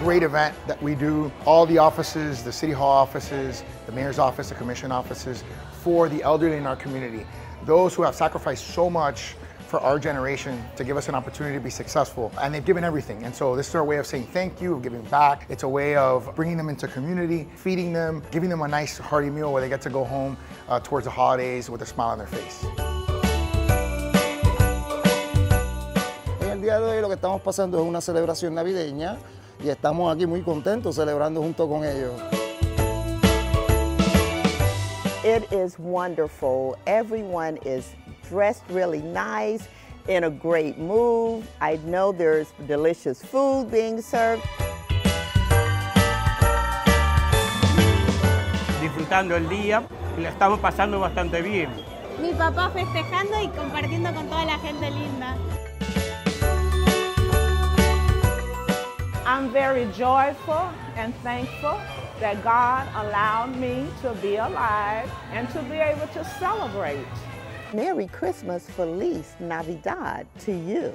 great event that we do. All the offices, the city hall offices, the mayor's office, the commission offices, for the elderly in our community. Those who have sacrificed so much for our generation to give us an opportunity to be successful. And they've given everything. And so this is our way of saying thank you, of giving back. It's a way of bringing them into community, feeding them, giving them a nice hearty meal where they get to go home uh, towards the holidays with a smile on their face. Día de hoy lo que estamos pasando es una celebración navideña y estamos aquí muy contentos celebrando junto con ellos. It is wonderful. Everyone is dressed really nice, in a great mood. I know there's delicious food being served. Disfrutando el día y la estamos pasando bastante bien. Mi papá festejando y compartiendo con toda la gente linda. I'm very joyful and thankful that God allowed me to be alive and to be able to celebrate. Merry Christmas, Feliz Navidad to you.